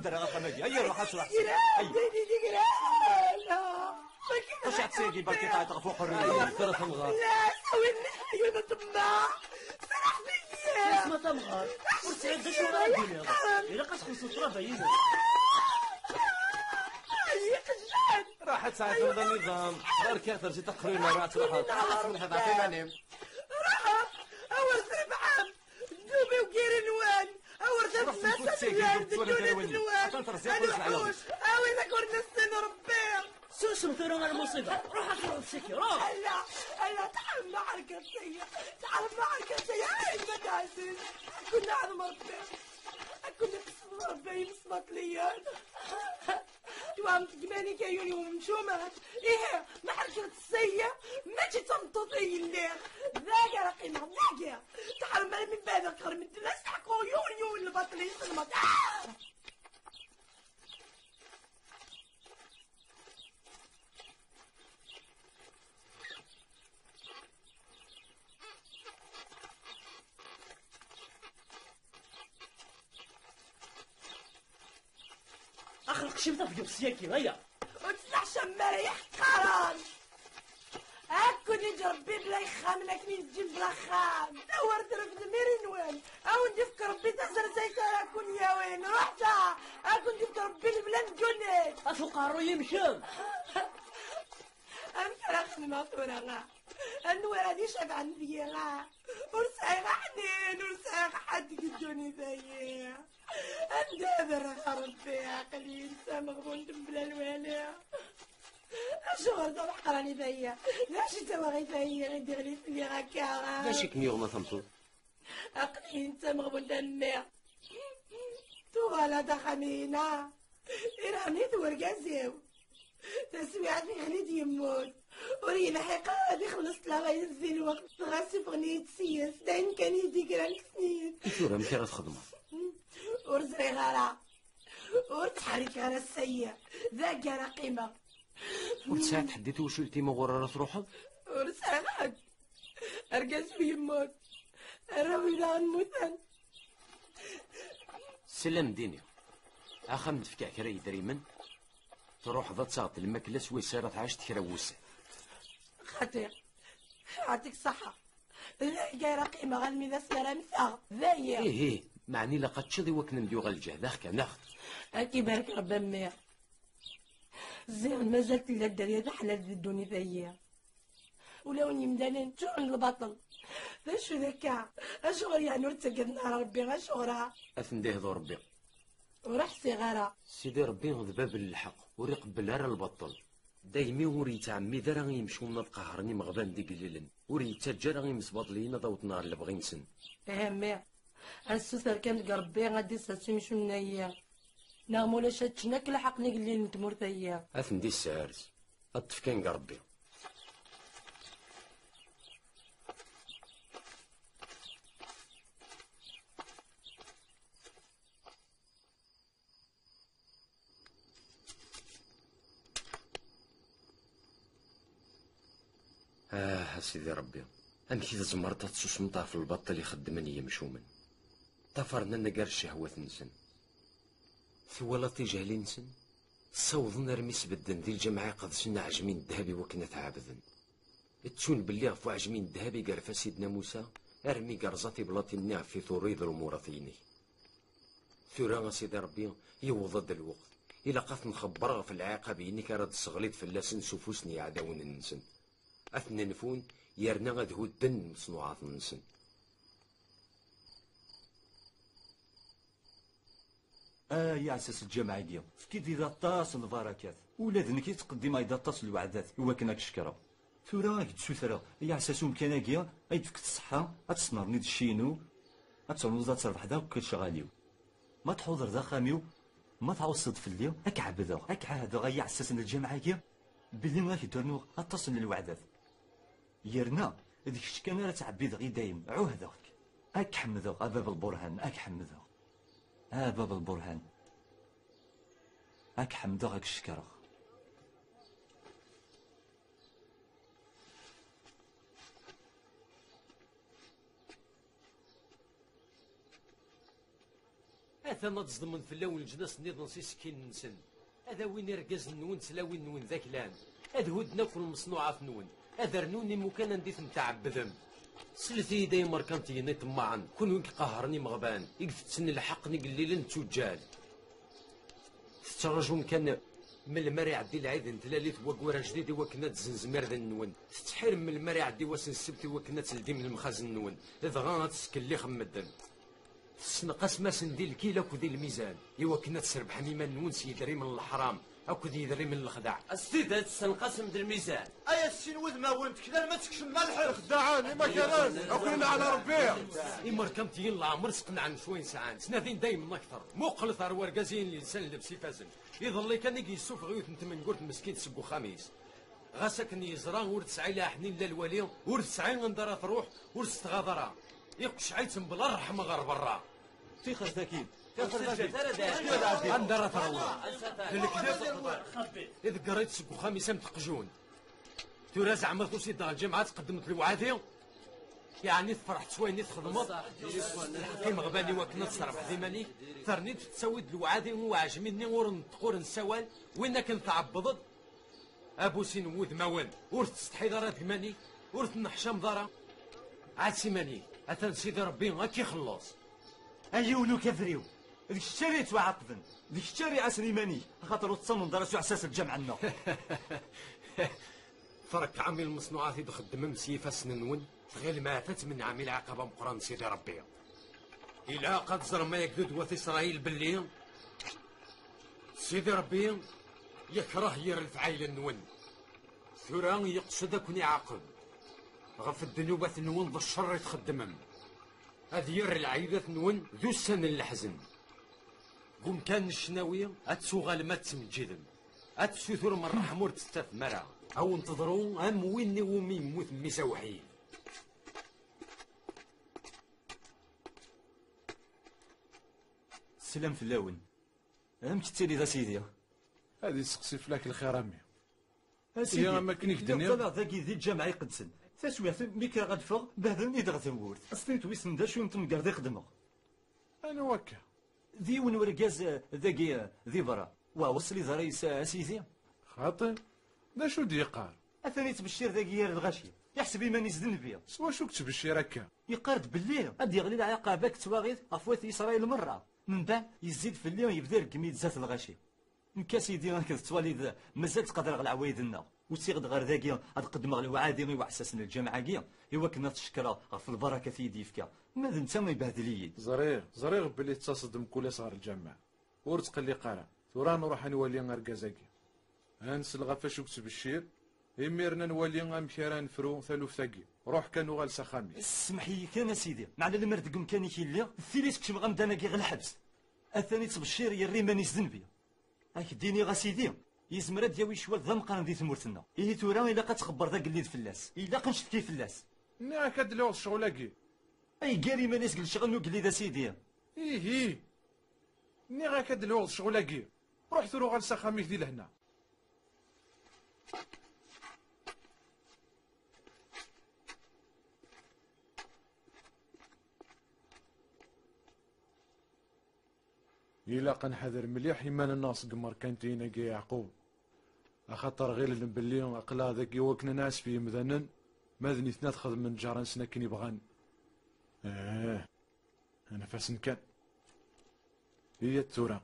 مدرها خماجي هيا روح كرا لا واش غتسيقي بالكي تعيط فوق الرجل كثرة مغار لا سويني حيوانة تما فرح بيا اسمها تمغار ورسعد شو غادي يا إلا قد خصو ترى قجلان راحت ساعة هذا النظام. غير كثر شي تقريبا راحت راحت خلاص من هذا عطينا نيم. راح أول سنة عام دوبي وكير نوان سنوان جبت ولا أنا وحوش ربي. ثورة على المصيبة روح أكل السكي روح. هلا هلا تعال معك السيء تعال معك السيء هاي المدازل كنا على مربي كنا قسم ربي مصمت لي توام تجماني كيوني ومشومات إيه ما حركة السيء ما جي تنططي الليل. ذاك رقيمة ذاك. مال من بعد اخر من الناس تحكوا يون يون البطلين سلمت آه! شمتها في جبسياكي هيا وتسمع شمارة يحقران هاكو نجي ربي بلا يخام لكن نجي بلا خام دور درب دميري نوال. أو نديفك ربي تهزر زيتار اكون يا وين. رحتا اكو نديفك ربي بلا نجوني الفقراء يمشون أم فرق المطورة غا. النوار هادي شبع ندي غا. ورسايغ حنين ورسايغ حد قدوني ذي اندابر غا ربي عقلي انسى مغبون بلا الوالي شغل دور حقراني ذي لاش تواغي ذي غيدي غلي فلي غاكا ماشي كنيوغ ما ثمتو عقلي انت مغبون دمي تغالا دخمينا إراني ورقازيو تسويع في خليد يموت. ورينا حقا هادي خلصت لا غينزل الوقت غاسي بغني تسيس داين كان يدي كران سنين. ثورة متي غتخدم ورزري غارة. ورتحرك غارة السيء. ذاك غارة قيمة وتساعد حديتو وشو التي مغررة تروحها ورسري غاد أرقاس يموت الراوي لا نموتن سلام ديني. أخا مدفكع كرا يدريمن تروح ذات ساعة الماكلة سوي سيرة عاشت كرا وسع خطير. يعطيك صحة. لا غير قيمة غنمي ذا سيارة مثا ذايا إيه إيه. معني لقد تشضي وكن نديو غالجه ذاك ناخذ أكي بارك ربي أمي زين ما زالت ذا حلال ذي الدوني ذايا ولو اني مدانين شغل البطل. ذا شو ذاكا أشغل يعني ورتقد نهار ربي غشغرها اثنديه ذو ربي. وراح صغارة سيدي ربي غض باب الحق وري قبل راه البطل. دايمي وري تعمي ذا راه يمشون القهرني مغبان دي قليلا وري تاجر راه يمسبط لينا ضوط نار اللي بغي نسن أهمي السوسر كان ربي غادي ساسي شو نايا نعم ولا شاتشنا كل حق نقلي نتمر ثيا اثندي السعارس أطف كان ربي. آه سيدي ربي. أمك إذا زمرت تسوسمطها في البط اللي خدمني طفرنا نقر الشهوة نسن ثوالطي جهلي نسن صوضنا رمي سبدن ذي الجمعة قد سنا عجمين الذهبي وكنا تعبذن تشون باللي غفو عجمين الذهبي قرفا سيدنا موسى. أرمي قرزاتي بلاطي النعف في ثوريض المورثيني ثورا سيدي ربي يوضد الوقت. إلا قف نخبرها في العاقبة إنك الصغليط في اللسن سفوسني عداون النسن. أثنى نفون يرنا غد هو الدن مصنوعات النسن. آه يا عساس الجامعة ديال فكيت إذا طاس البركات ولا ذنك يتقدم إذا طاس الوعدات هو كنا كشكرا. ثورة غاك تسوثرا يا عساس مكان كيا أي تفك الصحة أتصنرني الشينو. أتصنوز تربح دا وكل شغاليو ما تحوضر ذا خاميو. ما تعوصد في اليوم أك عبدا أك عهدا غايا عساس الجامعة كيا بلي ما كيدرنو أتصل الوعدات يرنا ذيك كان راه تعبي غي دايم. عهدك أك حمدك أباب البرهان حمدك ها باب البرهان. هاك حمدو هاك الشكرة اثنا تصدمن في اللون الجناس نيض نسي سكين نسن. هذا وين يرقز نون تلاوين نون ذاك لأن هذا هدنا كل المصنوعات نون. هذا رنوني مكان نديت نتعبذم سلتي داي مركانتي ني طمعا كون وين قهرني مغبان. يقفتني الحقني قليلا تجال تترجم كان من المرا يعدي العيد نتلاليت وقورا جديد وكنا تزنزمير ذا النون. تتحير من المرا يعدي واسن السبت وكنا تلدي من المخازن النون. إذا غانا تسكلي خمدن تسنقاس ما سندي الكيلة كودي الميزان. إوا كنا تسربح ميما النون سيدري من الحرام. أو كودي يدري من الخدع السيدة تسنقسم د الميزان. ايا السين ود ما ولد كذا ما تكشم ملح دعاني ما كان اكلنا على ربيع إما ركمتي العمر سقنا عن شوين ساعات. سنادين دايما أكثر موقل ثار ورقازين اللي لسان لبسي فازن. يظل كان يجي يسوف غيوت انت من قلت مسكين تسقو خميس غاسك يزرا ور تسعي لا حنين لا الوالي ور تسعي غندرا تروح ور تستغاضرا يقش عيتم بلا الرحمة غير برا في خرتاكيد غندرا تروح إذا قريت سقو خميس متقجون ترى زعما توسي دا الجامعة تقدمت الوعادي يعني فرحت شوي نيت خدمت الحقي مغباني وكنا تصرف ديماني ثرني تسوي الوعادي وعجمني ور نطقور نسوال وين كنت تعبضت ابو سين وذ موان ور تستحي دارا دماني ور تنحشم دارا عاد سيماني اتن سيدي ربي هاكي خلص ايولو كثريو ذيك الشاري توعقدن ذيك الشاري عسليماني خاطر تصمم درسوا عساس الجمع لنا فرك عامل المصنوعات يدخل خدم مسيفة سننون غير ماتت من عامل عقبة مقران سيدي ربي. إلا قد زر ما يكدود وث إسرائيل باللي سيدي ربي يكره يرلف عيل النون. ثورا يقصد كون يعاقب. غف الذنوب نون ذو الشر يتخدمم. هذ ير العيدة نون ذو السن الحزن. قوم كان الشناوية أتسوغال ما تسمجدم أتسوثر من رحمور تستف مرا. أو انتظروا أم ويني ومي موت مسوحين سلام في اللون. هم كتيري ذا سيدي؟ هذه سقسي فلاك الخير أمي. اسيدي يا ما كنيك دنيا. طلع ذاكي ذي الجامعة يقدسن. تسوية ميكا غدفغ بهذا إذا غتمورت أصليت ويسن دا شو نتم قاعد يخدمه أنا وكا. ذي ون ورقاز ذاكي ذي برا. ووصلي ذا رئيس اسيدي خاطر دا شو ديقار أثني تبشير ذاكي يا الغاشي. يحسب إيمان يزدن بيا سوا شو كتب الشراكة يقارد بالليل غادي يغلي العقابك تواغيث افوات إسرائيل مرة. من بعد يزيد في الليل يبدا الكميد زات الغاشي. نكاس يدي غنك تواليد مازال تقدر غل عوايدنا وتيغد غير ذاكي غاد قدم غل وعادي وحساسنا الجامعة كيا إوا كنا تشكرا غف البركة في يدي فيك ماذا انت ما يبهدلي زريغ زريغ بلي تصدم كل صغار الجامعة. ورزق اللي قارا ثورا نروح نولي غرقازاكي هنسل غفا شو كتب الشير؟ إميرنا نولي غامكيرا نفرو ثالوف ثاقي روح كانوا غالسا خامس اسمح لي كان سيدي. معنا المرد قم كان يكيلي الثيليس كشم غمدانا كي غالحبس الثاني تبشير يري ماني زدن بيا أك ديني غا سيدي. يزمر دياوي شوال ذا مقارن دي ثمورتنا إيه تورا إلا قتخبر ذا قليد فلاس إلا قنشتكي فلاس ني كاد لو الشغلاكي أي قاري ماني سقل شغل نو قليد سيدي. إيه إيه. ني غا كاد لو الشغلاكي روح ثرو غالسا خامس دي لهنا. إلا قنحذر مليح يمان الناس قمر كانتينا كي يعقوب. أخطر غير بلي أقلا ذاك يوكنا ناس في مذنن ماذن اثنات خذ من جاران سنكني بغان. آه أنا فاسن كان هي التورا.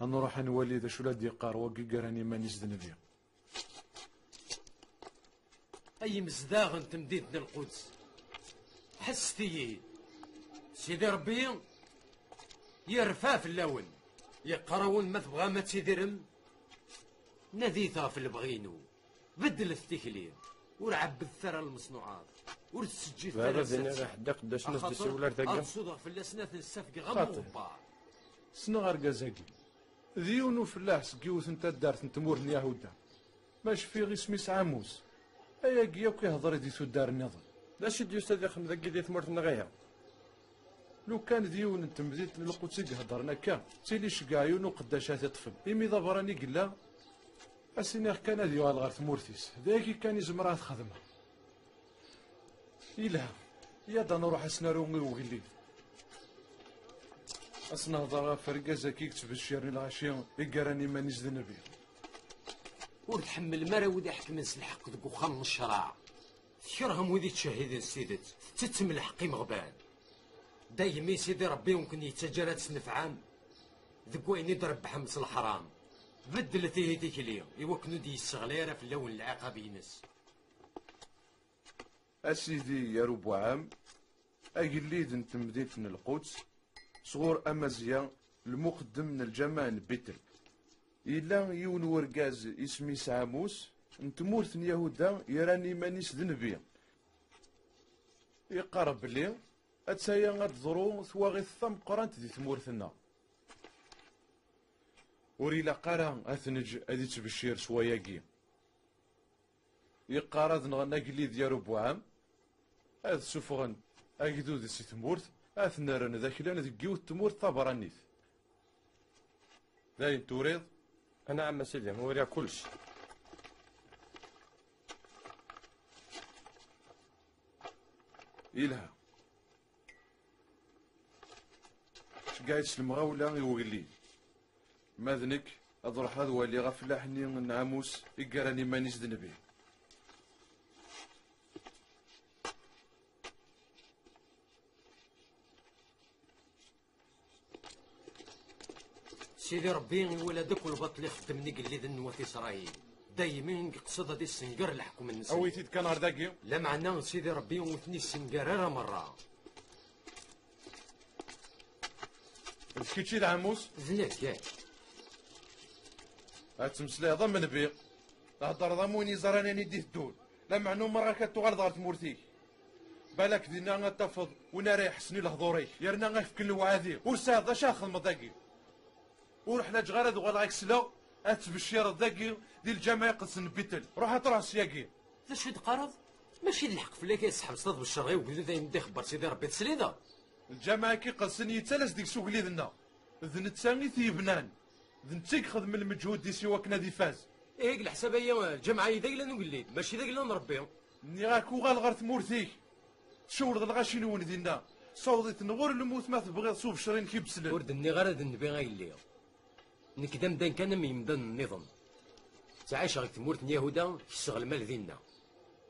نروح نولي ذا شو لا ديقار وقي قراني ما نزدن بيا أي مزداغ تمديدنا القدس؟ حس فيي سيدي ربي يرفع في اللون يقراون ما تبغى ما تيدرم نذيثها في البغينو. بدل التكلير ورعب الثرى المصنوعات. ورتسجي هذا زين راح دا قداش ناس دي سولار تاقا أرصودها في خاطر. غموبا سنو غار قازاكي ذيونو فلاح سكيوث انت دارت انت مور اليهودا باش في غي سميس عاموس. أيا كيا كيهضر دي سودار النظر لا شي ديو أستاذ يخدم ذاك دي ثمرت نغيها. لو كان ديون انت بديت القدس هضرنا كان تيلي شقايون وقداشات يطفل. إمي ضبراني قلا. اسينيغ كان ديو غار ثمورتيس ذاكي كان يزمرها تخدمها إلا يا دا نروح أسنارو وغلي. أسنهضر غا فرقازة كي تبشرني الغاشي إقراني ماني زدن بيه ور تحمل مرا ودي حكمن الحق ديك وخام الشرع تكرهم وذي تشهد سيدت تتم الحق مغبان. دايما سيدي ربي يمكن يتجرد سنفعان ذك وين يضرب حمص الحرام بدل فيه تيكلي يوكنو دي الصغليرة في اللون العقاب ينس أسيدي يا رب عام أجليد انت مدينة القدس صغور أمازيا المقدم من الجماعة بيتل إلا يون ورقاز اسمي سعاموس نتمورث يهودا يراني مانيس ذنبي يقرب لي أتسايا غاد ضرو ثواغي الثم قرانت دي ثمورثنا وريلا قرا أثنج أدي تبشير سواياكي يقارض نغنى قلي ديال ربوعام هذا سفغن أجدو دي سي ثمورث أثنرن ذاك لأن ذكيو التمورث طبرانيث. داين توريض؟ ماذنك؟ أضرح هذا ولي غفلاحني نعموس إقراني مانيس ذنبي سيدي ربي ولادك والبطل يخدمني قال لي ذا النوات إسرائيل. دايما قصد هذه السنقر الحكم النساء. أويتيد كان هرداكي لا معناه سيدي ربي وثني السنقر مرة. كيتشي العموس ذنك ياك. هتمسلي ضمن بيق هضر ضموني زراني ندي الدول. لا معنو مرة كتوغال دارت مورتيك بالك دينا غتفض ونا راه يحسني الهضوري يرنا غيفك الوعادي ورساد شاخ المضاقي. ورحنا جغار هذا غالا سلا اتبشير الضاقي. ديال الجامعة قدسن بيتل روح اطرح سياقي ذا شو تقارض ماشي الحق. فلاك يسحب صدق بالشرغي وقلت ذا يندي خبر سيدي ربي. تسليدا الجامعة كي قدسن يتسلس ديك سوق ليدنا. تساني ثيبنان ذن تيك خدم المجهود دي سوا كنا دي فاز. إيه الحساب هي الجمعة يدا إلا نقليد ماشي ذاك نربيهم ني غاكو غال غار ثمورتيك تشور ذا الغاشي نون دينا؟ صوضي تنغور الموت ما تبغي صوب شرين كي بسلن ورد الني غير هذا النبي غير اللي. نك دام دان كان ميمدان النظام تعيش غير تمورت يهودا يشتغل المال دينا.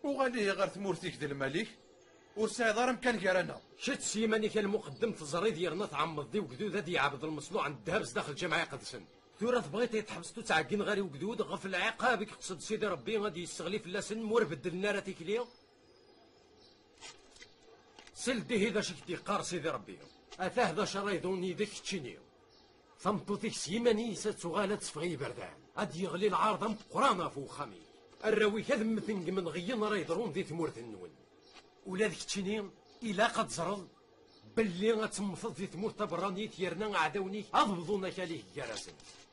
وغالي غار ثمورتيك ديال الملك؟ ورسايد راه مكان كيرانا شت سيماني كان المقدم تزري ديالنا تعمض دي وقدود هادي عبد المصنوع عند الدهبس داخل الجامعة قدسن. ثورة بغيت يتحبس تعقين غاري وقدود غف العقاب يقصد سيدي ربي غادي يستغلي في اللسن مور بدل لنا راه تيكليا سلدي هذا شكتي قار سيدي ربي. أثاه ذا شرايدوني ذيك تشيني ثمطوتيك سيماني ستغالة تفغي بردان. اد يغلي العارضة مقرانا فوق خامي. الراوي كذا مثنق من غيين راه يضرون ذي ثمورة النون. ولا ذيك تشيني إلا قد زرل باللي غتمفض في ثمور تبرانيت يرنا عداوني. أضبضونا كاليه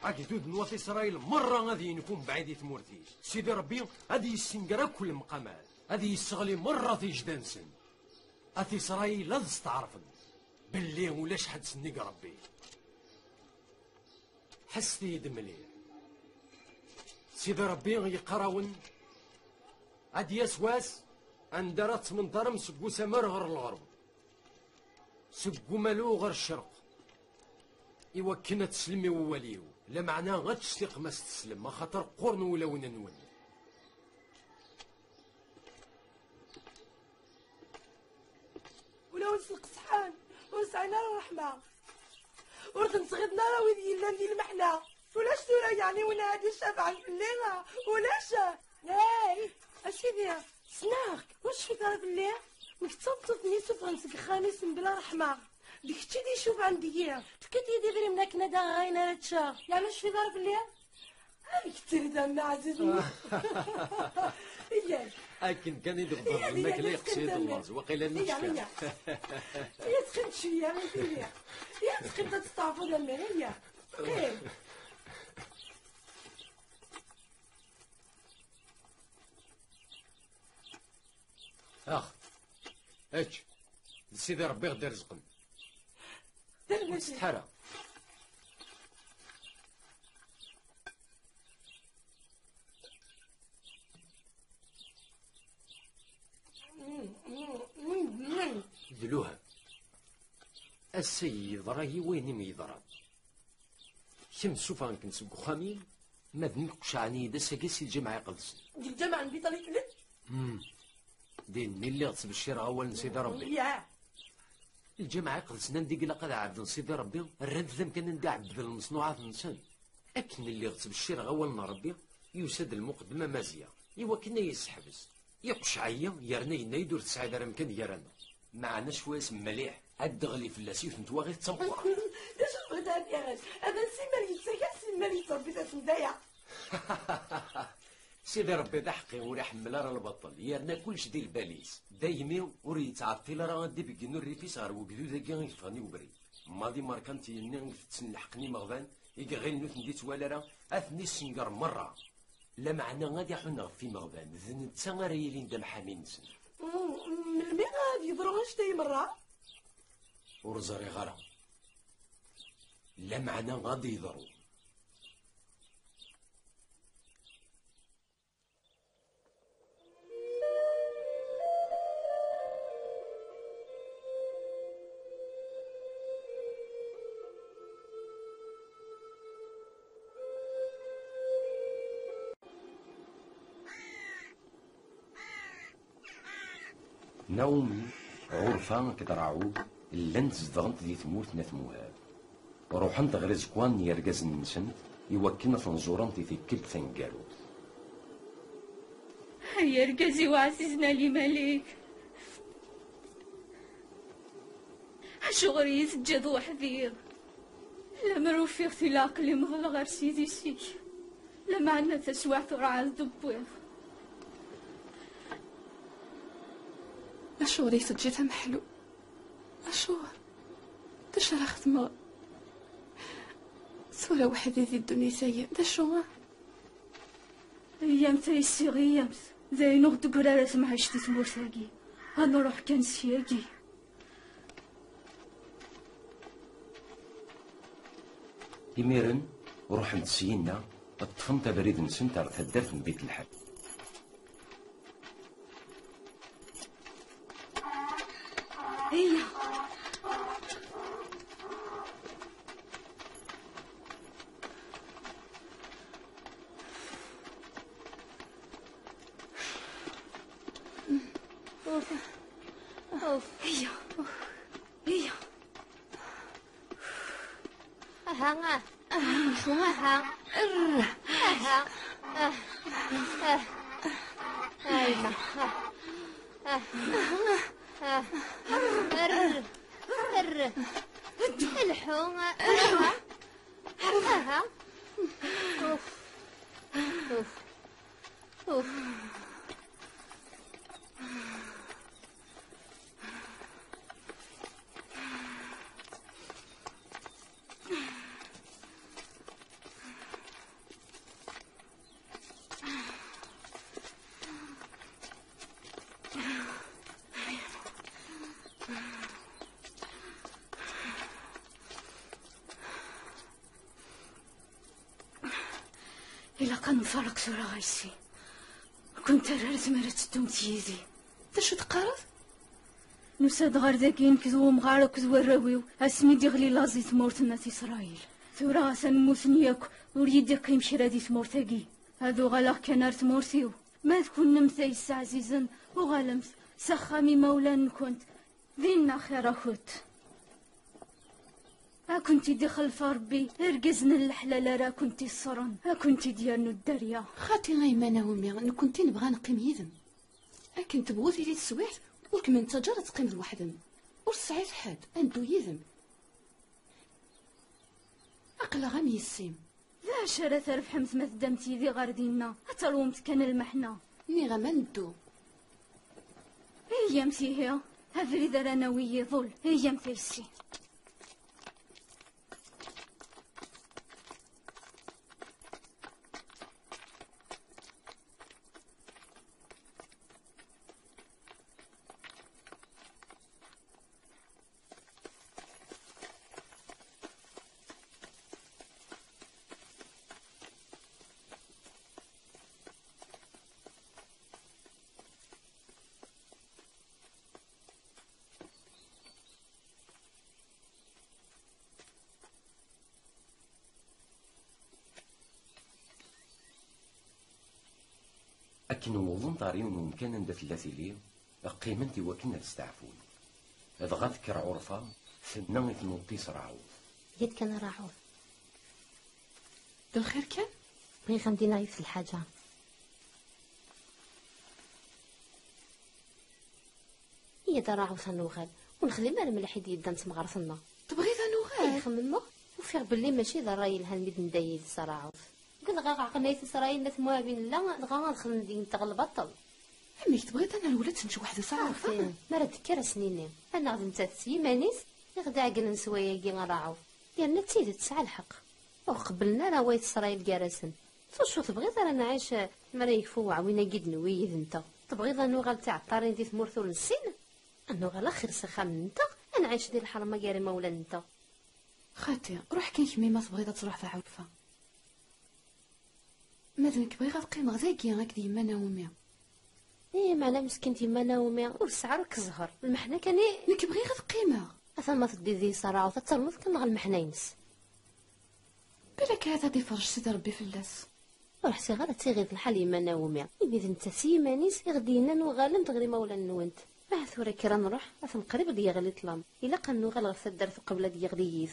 جراسن عقدود نواف إسرائيل مرة غادي ينكون بعيد ثمورتي سيدي ربي غادي يسنقرا كل المقامات غادي يستغلي مرة في جدانسن أثي إسرائيل لا تستعرفن باللي ولاش حد سنيق ربي. حستي يد مليح سيدي ربي يقراون عاد يسواس عندنا تمنظر مسقو سمر غير الغرب. سقو مالو غير الشرق. إوا كنا تسلمي وواليو. لا معناه غا تشتيق ما تسلم ما خاطر قرن ولا وين نون. ولا ونسلق صحان ونسعينا الرحمة ورد نصغدنا راه وين يلا ندير المحنة ولاش تورا يعني ولا هادي الشافعة في الليلة ولاش؟ إيه أسيدي سناك. واش في طرف الليل مكتبت نيسوف غنسك خامس بلا رحمة. ديك تشي دي شوف عندي تكتي دي غير منك ندا غاينا رتشا يعني واش في طرف الليل؟ هاي كتير دم عزيز. إياك أكن كان الماكلة اللي يقصد. الله وقيلا نشفى. هي. تخنت شوية ما هي. هي تخنت تستعفو دمي هي. أخ اش سيدي ربي غدا يرزقن دلوها السيد راهي وين ما يضرب كم سوف غنكن سوق خامي ما ذنك قشعني دا ساكي سي الجماعة يقدس دي الجامعة عندي طريق لك دين اللي غتبشر غوال سيدي ربي. يا. الجماعة يقدسنا نديك لقد عبد سيدي ربي. الرد ذم كان ندي عبد المصنوعات نسان أكن اللي غتبشر غوال ربي يسد المقدمة مازية. إوا كنا يسحبس. يقشعية يرنا ينا يدور تسعيد راه مكان يرانا معنا شوية اسم مليح. عد غلي فلاسي وثنتوا غير إيش بغيت هاد يا غاج هذا السي مالي تسكا السي مالي تربي تندايا سيدي ربي ذا حقي ولا حمل راه البطل. يرنا كلش ديال الباليس. دايمي وري يتعطي راه غادي بكينو الريفيس غير وكدو ذاكي غيفغني وبري. ماضي ماركانتي يني تنلحقني مغبان. يقا غير نوت نديت ولا راه أثني السنقر مرة. لا معنى غادي حنا في مغبان. ذن نتا غير يلين دا محامي نسن. من المي غادي يضرو شتي مرة؟ ورزاري غرا لا معنى غادي يضرو نومي غرفة كدرعو لأن تزدغنت دي تموت نات موهاب روحنت غير زكوان يرقز نسنت يوكلنا تنزورنت في كل ثنقالو. هيا ركزي وعزيزنا لي مليك شغري يسجد وحذير لا مروفي أختي العقل مغل غير سيدي سيك لا معنا تسوع ثرعا الدبويض أشور يسجد محلو أشور داش راه خدمة صورة وحدة ذي الدنيا سيء دا شو أيام تيسي غيامت زي نغد قرارة سمع شتي تمورساقي أنا روح كان سياقي. إميرن روح نتسينا الطفن تبريد نسنتر تدرت من بيت الحل هيا هيا هيا هانا ها ها ايما ر ر الحومة ها اوف اوف اوف إلا كان مفارق سورة غايسي كنت راه زمرة تدوم تيزي. دا شو تقارض نساد غير ذاكين كذو مغارة كذو الراويو. أسمي دي غلي لازي تمورت الناس إسرائيل. ثورة سنموت نياك وريد قيم شرادي تمورتاقي هذو غلا كان ارت مورسيو ما تكون نمثي عزيزا وغالمت سخامي مولا كنت. ذينا خير أخوت؟ كنتي دي خلف ربي ارقزنا الحلال راه كنتي الصرن ها كنتي ديالنا الدريا. خاطي غيمانا ومي أنا كنت نبغى نقيم يدم اكن تبغوث لي تسويت ولك من تجارة تقيم لوحدهم ور سعيد حد اندو يدم اقلا غام يسيم. ذا شرا ثرف حمس ما تدمتي ذي غاردينا اترومت كان المحنة. ني غاما ندو هي متي هي هفري ذا أنا ويي ظل هي متيسي أكن وظن طاريون ومكان عند ثلاثي لي قيمنت وكنا تستعفون دغا ذكر عرفة ثنا يتنوطي سرعوض يد كان راعوض دو الخير كان؟ بغي غندي نعيط في الحاجة. هي دا راعوض نوغال. ونخدم على ملح يدي يدا نتمغرسنا تبغي ذا نوغال؟ خممو. وفيغ بلي ماشي ذا راي لها الميد ندايد صراعوض قال غا عقلنا يتسرايل نت موابين لا غا ندخل ندي نتغل بطل. عميك تبغي أنا الولاد واحدة ساعة عارفين ما راه دكر سنيني. أنا غادي نتا تسيمانيس يغدا عقل نسوايا كي غراعو لأن تيد تسعى الحق. وقبلنا راه وايت إسرائيل كارسن شو تبغي أنا نعيش مرا يكفو وعوينا قد نويد أنت. تبغي ظنو غال تاع الطارين دي ثمورث ونسين انو غالا خير سخا من أنت؟ أنا عايش ديال الحرمة كاري مولا أنت. خاتي روح كمي ما تبغي تروح ذا عوفة مادنك بغي غتقيم غداكي هاك ديما ناومي إيه معنا مسكين تيما ناومي والسعر كزهر المحنة كان نك بغي غتقيمها اثن ما تدي ذي صراعة وتترمض كنغ المحنة ينس. بالك هذا دي فرج سيدي ربي فلاس. ورحسي غير تيغيد الحال يما ناومي إذا أنت سيمانيس يغدينا نوغالن تغري مولا نوانت. ما ثورة كرا نروح؟ أثم قريب دي يغلي طلام. إلا قال نوغال غير الدرت قبل دي يغلي يذ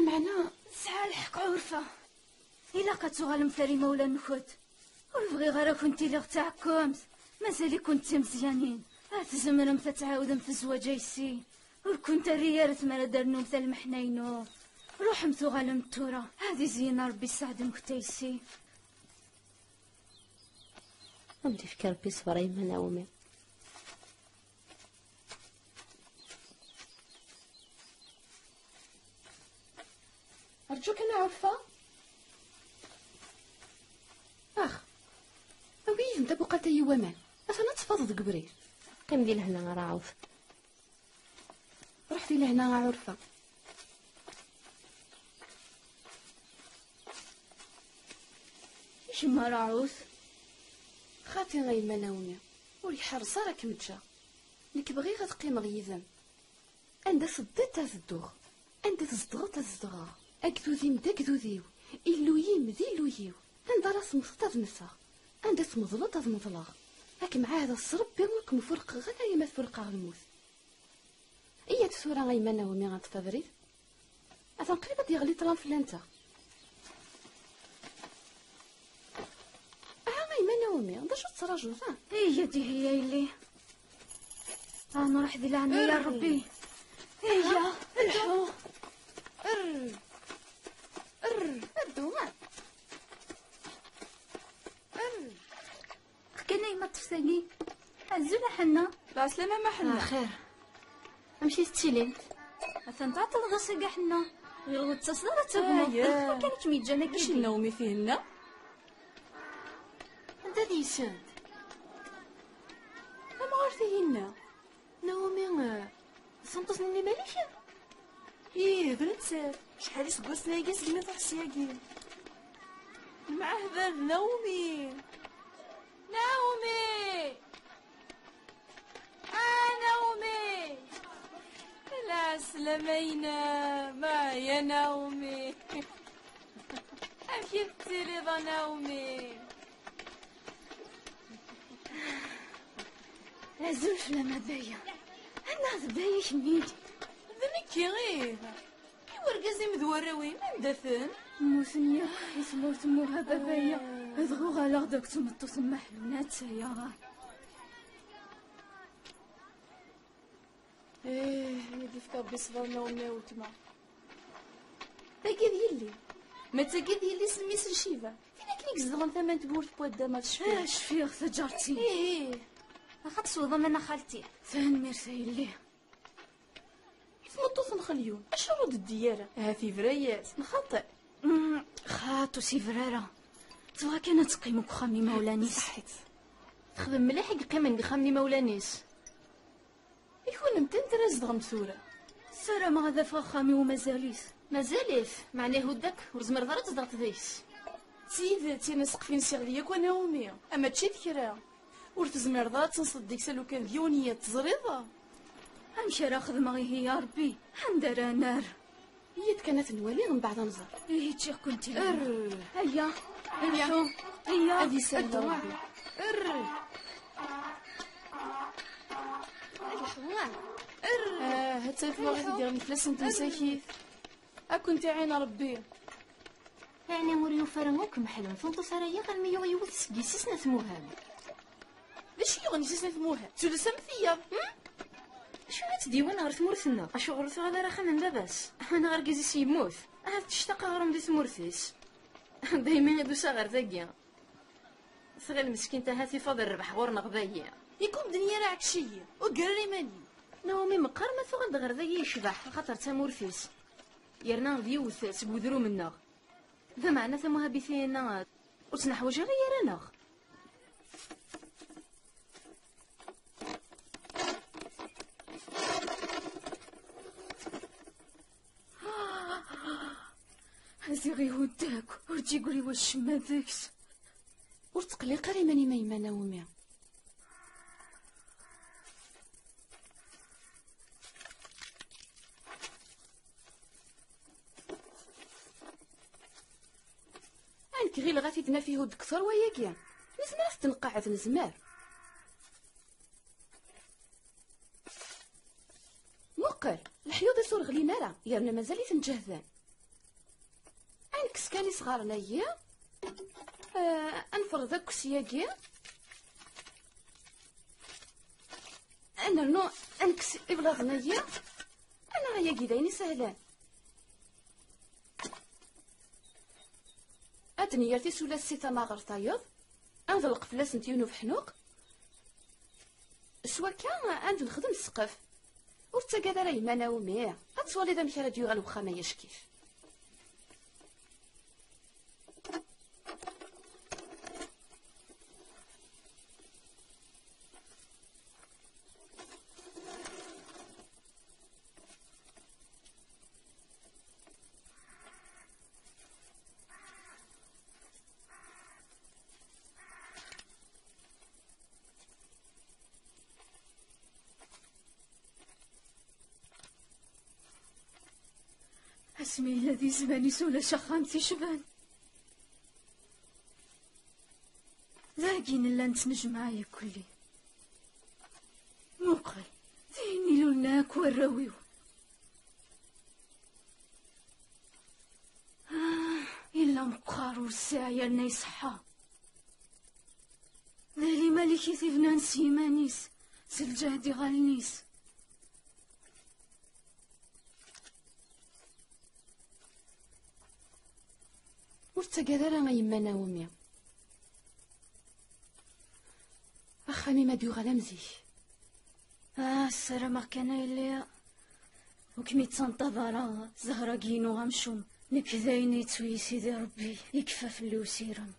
معنا سعى الحق عرفة إلا كتغالم ثري مولا نخوت ونبغي غير كنتي اللي تاعكم مازال كنت مزيانين. تزمرم تتعاودم في الزواج يسي. وكنت الريال تمرا درنو مثل المحنينو روح متغالم تورا هذه زينة ربي يساعدم كتيسي أمدي فكر بي صبرا يما ناومي. أرجوك أنا عرفة أخ أوي انت بقات يوامان أثنا تفضل قبري. قيم دي لهنا راه عوف. رحتي لهنا عرفة. إيش ما راعوس خاتي غيما ناومي وريحرص راك متجا لك بغي غتقيم غيزم عند صدت تزدوغ عند تصدغ تزدغا أكدو ذي مدا ذيو إلو يم ذي يو عند راس مخطف نسا عند تمضلة تمضلة هاك مع هذا الصرب بينك مفرق غدا يما تفرق الموت. إيا تسورا غيما ناومي غتفضري أثن قريبا ديغلي طرام فلانتا غيما ناومي باش تراجو ها هي دي هي اللي أنا راح ذي لعنة يا. ربي هي الحو ار ار ادو ها ار تفسقي الزولة حنا. لا سلامة ما حنا. خير. أمشي ستيلين اثن تعطل غسق حنا. غير وتصدر تبنا أيا. كانت ميجانا ماشي كيدي نومي فيهن أنت ذي سند ما عرفتيهن ناومي سنتصني ماليش. إيه بنت شحال يسقوس لاقي سلمي تاع السياقي المعهدة نومي نومي. آه نومي. لا سلامينا ما يا نومي. أمشي تريضا نومي؟ لازم فلا بايا أنا بايا شميت ذنكي غير يورقزي مذوراوي من دثن موسنيا يسمو تموها بابايا اذغو غداك تمطو ثم حلونات يا إيه يدي فكر بصبر نومي وتما. تاكيد يلي ما تاكيد يلي سميس الشيفة فين كنيك زغلن ثمان تقول تبودا ما تشفي اش فيه تجارتي إيه اخد صوضة من خالتي. ثان ميرسي لي تمطوط نخليون اش رود الديارة؟ ها في فرايات. نخطئ خاطو سي فرارة. تبغى كانت تقيمك خامي مولانيس صحيت. تخدم مليح يقيم عندي خامني مولانيس يكون متى انت رازد غمثورة سارة ما غدا فغا خامي ومازاليس. مازالت معناه ودك ورزمر ضرت تضغط ذيس. سيد تينا سقفين سيغليك وأنا ومي أما تشيت كرا. ور تزمر ضرت تنصدق سالو كان ديونية تزريضة. امشي راه خدمة غي هي ربي. حندر نار. يد كانت نوالي من بعد نزر. إيه تشيخ كنت ار هيا هيا هيا هيا هذه سهلة الدواء. ربي. ار. واحد يدير لي فلاس أنت مساكيت اكون تعين ربي. يعني موريو فرموك محلم فانتو سرايا غير ميو يوث سكيسيس نثموها ليش يغني سيسنا ثموها تلسم فيا. شو تديوان غير ثمورثنا أشو غرثو على راخا من لاباس أنا غير كيزي سيموت عاد تشتاق غرم دي ثمورثيس دايما يدوسا غير ذاكيا. ثغي المسكين تهاتي فاضل الربح غورنا غبايا يكون دنيا راه عكشية وقرري ماني نومي مقار ما ثغد غير ذاكي يشبح خاطر تامورثيس يرنا غديوث سبودرو منا ذا معنى ثموها بيثينا. وتنحوج غير يرانا هزي غي هداك ورجي قولي واش ما ذاكس ورتقلي قري ماني ما يما نومي انك غير غاتي تنافيه الدكتور وياكيا نزمر تنقعد نزمر مقل الحيوض يصور غلي نارا يرنا مازال سكاني صغار يا آه أنفرض ذاك سياقي أنا نو أنكس إبلاغ نيا أنا غيا كيدايني سهلان يرتي سولا السيتا ما غير طايض. انظلق فلاس نتيونو حنوق. سوا كان عند نخدم السقف ورتقاد راي ما ناومي اتصولي ذا مشى راديو غالو خا ما يشكيف اسمي الذي زماني سولا شخامتي شبان ذاكين اللي نتنجم معايا كلي. مقل ديني لوناك وراويو آه إلا مقارو الساعة لنا يصحى ذالي مالكي ثيفنان سيمانيس. سلجهدي غالنيس. ورتقاد راه ما يما ناومي اخاني ما ديو غلا مزيك آه السلامة كان إليا وكمي تنتظر زهرة كينو غمشوم. نك ذاين يتوي سيدي ربي يكفى في اللي وسيرم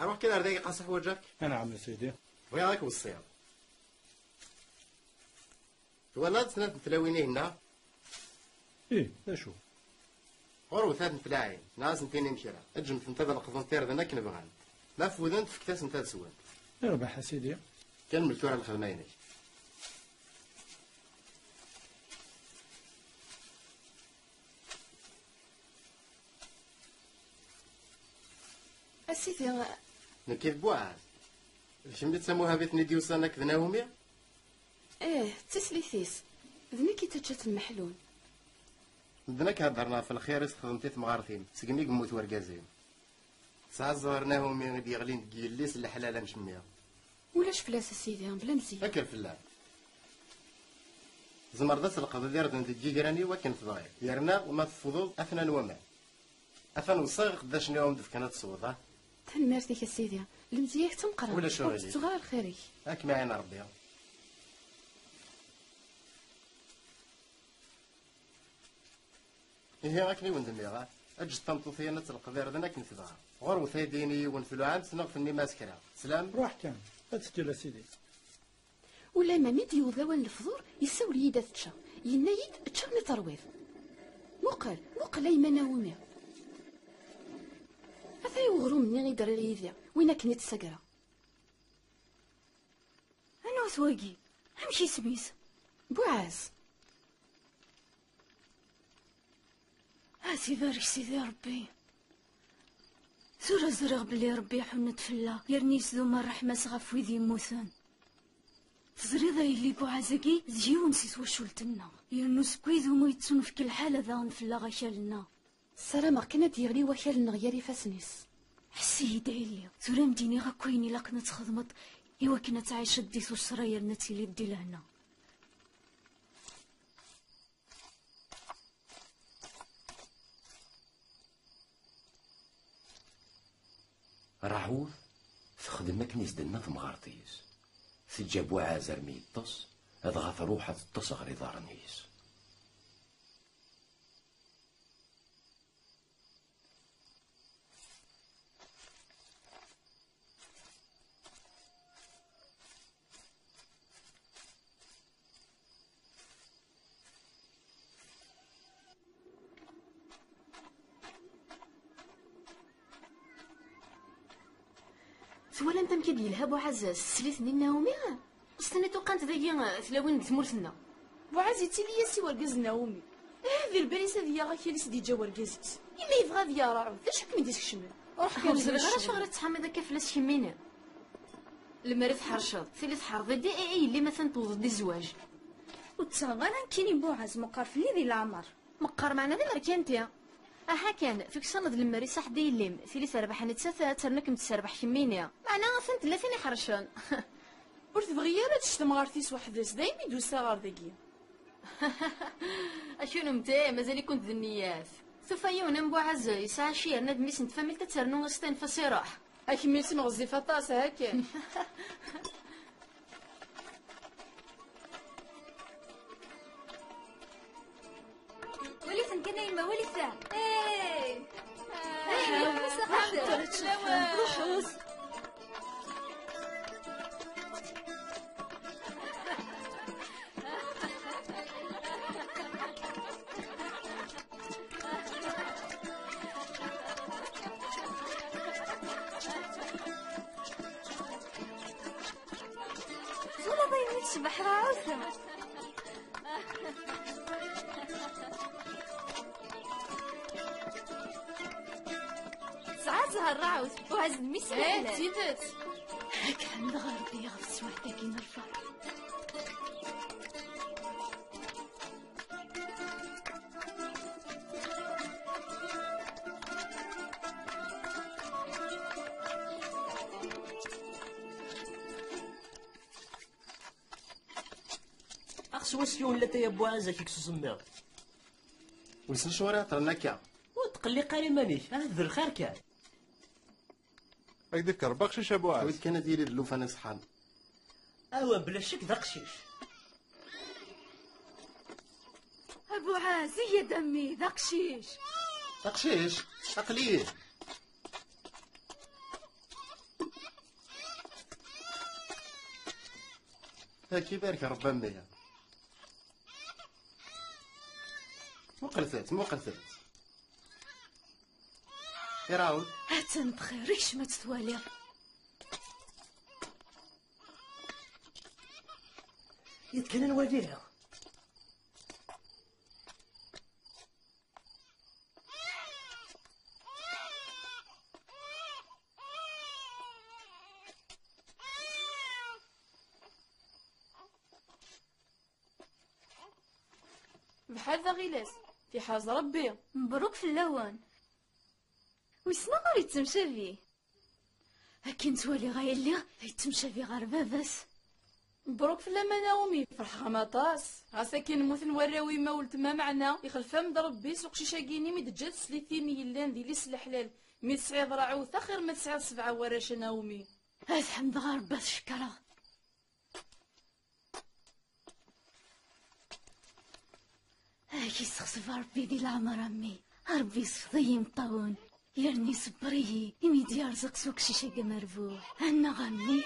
أروح كده رداقي قاصح وجهك؟ نعم يا سيدي. ويا راك والصيام ولاد سنة تلاويني هنا إيه لا شو. غرو ثلاث نفلاعين ناس نتيني مشيرا أجم تنتظر القضنطير ذا نكن بغان. لا فودنت في كتاس نتا سوان يربح يا سيدي كان ملتو على الخدميني اسيدي نكيف بوعاد شم تسموها بيت نديو سنك ذناهمية إيه تسليثيس. ذنكي تجات المحلول بدناك هضرنا في الخير استخدمتي مغارتين سقمي قموت ورقازين. ساعة زهرناهم يغلين تقيليس الحلالة مشمية ولاش فلاس اسيدي بلا مزيان في اللعب زمر ذا القضاء ديال دنت جيجراني وكن تضايق يرنا وما تفضل اثنا وما اثنا وصاغ قداش نيوم دف كانت تصوضه تنمرتك اسيدي المزياك تنقرا ولا شو غادي؟ صغار الخيري هاك معانا ربي. هي راكني وندميغا اجد تمطوثي أنا القدير ذا ناك نتبعها غير وثيديني ونفلو عام سنغف اني ماسكرا سلام روح كان تسجل يا سيدي ولا ما ميد يوذاون الفضور يساول يدا تشا ينايد تشرني ترويض مقل مقل اي مناومي هذا يغرو مني غير يدير وين كني تسقرا عاوت واقي امشي سميس بوعاز هاتي بارك سيدي ربي. سورة زرغ بلي ربي حنت فلا. يرني سذوما الرحمة غف ويدي تزريضا يلي بوعزكي زيو نسيت وشو لتنا يرنو سكويد ومو يتسون في كل حالة ذا فلا غشالنا السلام كنا ديغلي وكال نغيري فاسنيس. حسي يدعي لي. سورة مديني غا كويني لا كنا تخدمت إوا كنا تعيش الديث والسراير نتي اللي دي لهنا راعوث تخدم أكني زدنا في مغارطيس. تجاب عازر مي يطس هاد غاث روحها تطس غري دارنيس ثوالا انت عزاز سليتني ناومي استنيتو قانت ذاكي ثلاوين تمورتنا بو عزي تيلي ياسي ورقاز ناومي هذه البريسه ديا غا كيلي سدي جا ورقازيت الا يبغى ديا راعو ذا شك من ديسك شمل روح كان زرغ راه شغل تحمي ذاك فلاس كيمينا المريض حرشض ثلث حرض دي اي اي اللي مثلا توض دي الزواج وتسغانا كيني بوعز مقار في ذي العمر مقار معنا ذي مركانتي أها كان فيك صند المري صح دي الليم ثلث تربح نتساثا ترنك تسربح كيمينا معنا ثنت ثلاثين يحرشون ور تبغي لا تشتم غارتيس وحدس دايما يدوسا غار ذاكي اشنو متى؟ مازال كنت ذنيات ثفا يونا مبو عزة يسعى شير ندمي سنت فاميل تترنو غستين فسيراح أكمل سي مغزي طاس هكا. وليثن كان يما وليثن إيه. روحوس وهز ميس إيه. تيدت هاك عند غربي غفص وحدة كي نرفع اخس وسيون لا يا بو عزة كيك سمير ولسن شوري عطرناكا وتقلي قاري مانيش ذر خير كان هكذاك كرباق شيش ابو عز ويت كان ديري اللوفان صحان. أوا بلا شك ذا قشيش. أبو عازي يا دمي ذا قشيش. تقشيش اقليه هاكي بارك ربا ميا. مو قلثات يراود هاتن بخير. ريش ما تتوالي؟ يتكلم نواليها بحال ذا غيلاس في حاز ربي. مبروك في اللون. ويسنا غير يتمشى فيه. هاكي نتوالي غاية اللي يتمشى فيه غير باباس. مبروك في لما ناومي فرح غماطاس عسى كي نموت نوراوي ما ولت ما معنا. يخلف مد ربي سوق شي شاقيني مي دجات سليثين يلان دي ليس الحلال. مي تسعيد راعوث خير ما تسعيد سبعة وراش ناومي هاد حمد غير باس شكرا. هاكي سخسف ربي دي العمر أمي. ربي صفضي مطون يرني صبريه يمي ديار زق سوق شي شاقة مربوح أنا غمي